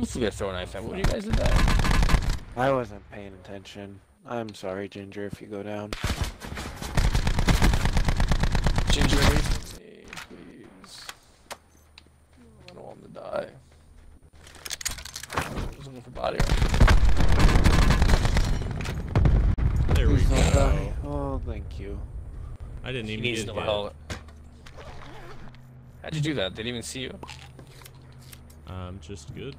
Who's gonna throw a knife at? What are you guys do that? I wasn't paying attention. I'm sorry, Ginger, if you go down. Ginger, please. I don't want him to die. I was looking for body armor. There we don't go. die. Oh, thank you. I didn't He even needs get no help. How'd you do that? Didn't even see you. I'm just good.